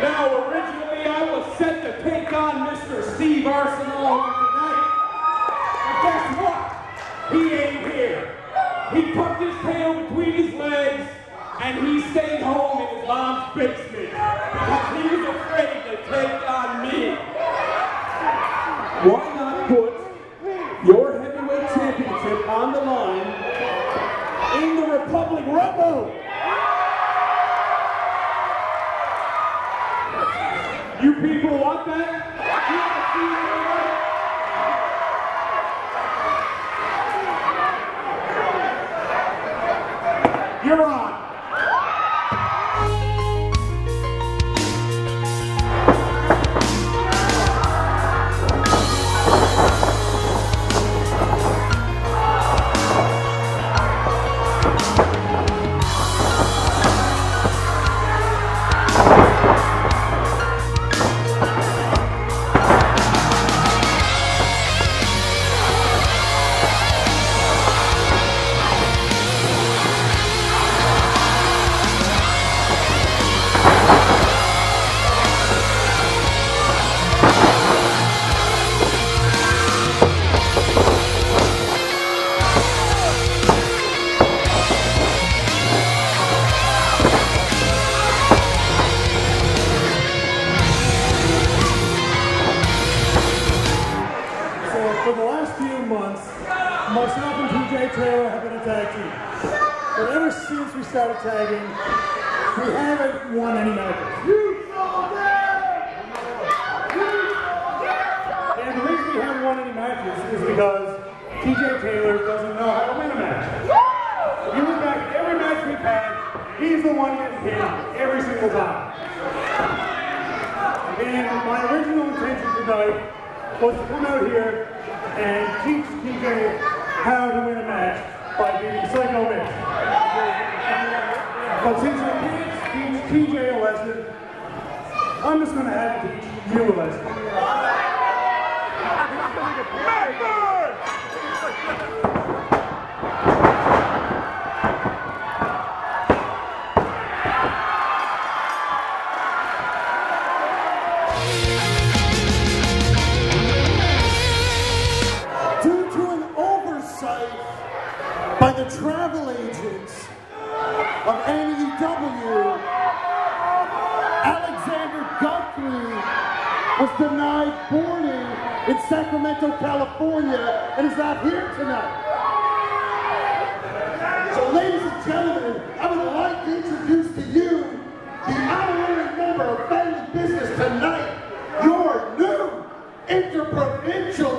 Now, originally I was set to take on Mr. Steve Arsenal and he stayed home in his mom's basement because he was afraid to take on me. Why not put your heavyweight championship on the line in the Republic Rumble? You people want that? Myself and TJ Taylor have been a tag team. But ever since we started tagging, we haven't won any matches. And the reason we haven't won any matches is because TJ Taylor doesn't know how to win a match. You look back every match we've had, he's the one getting pinned every single time. And my original intention tonight was to come out here and teach TJ how to win a match by beating Psycho Mitch. But since I can't teach TJ a lesson, I'm just going to have to teach you a lesson. due by the travel agents of NEW, Alexander Guthrie was denied boarding in Sacramento, California, and is not here tonight. So, ladies and gentlemen, I would like to introduce to you the honorary member of Family Business tonight, your new interprovincial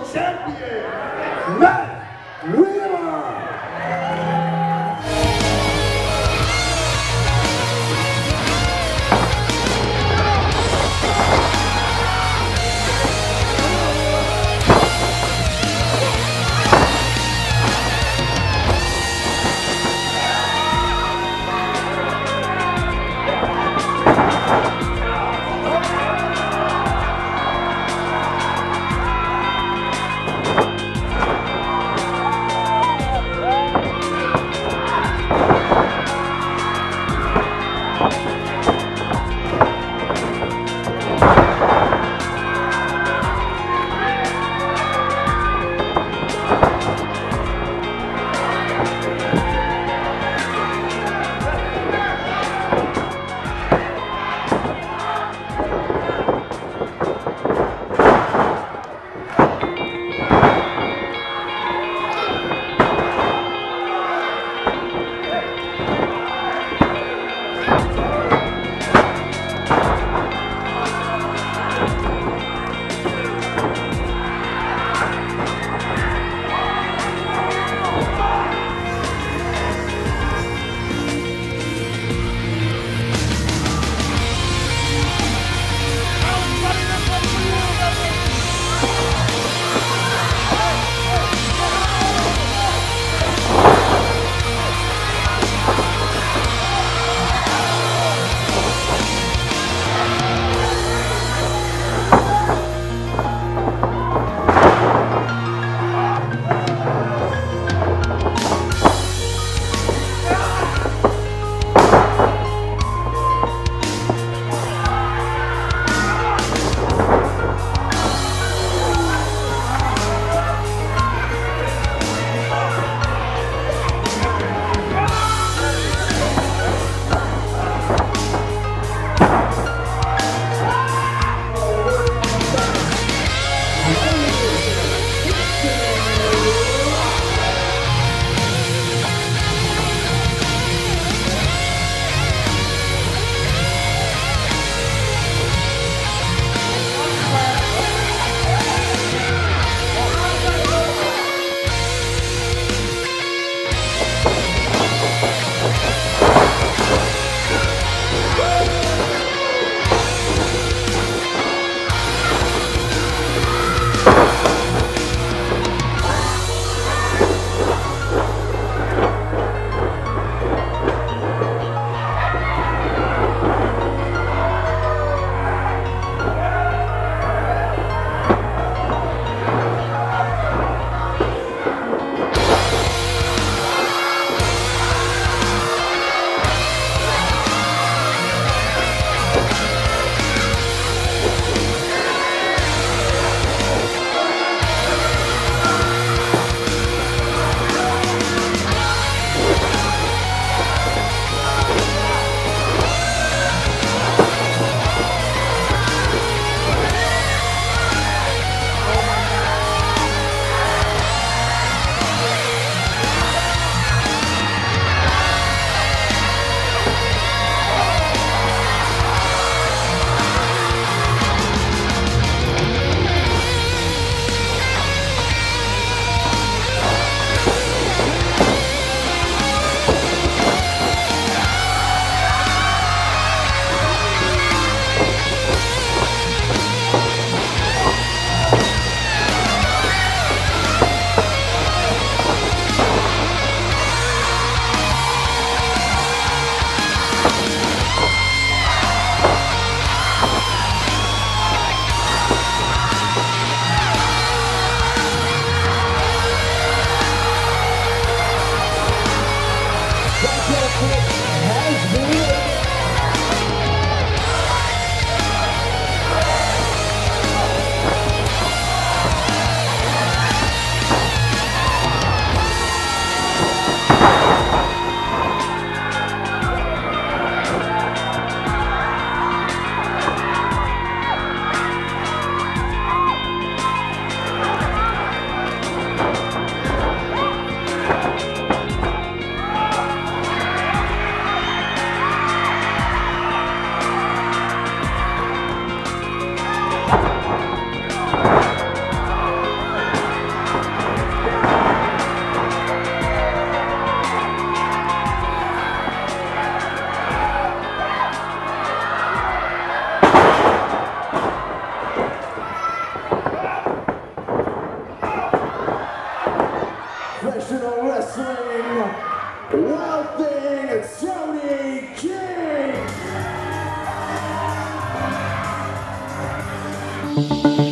you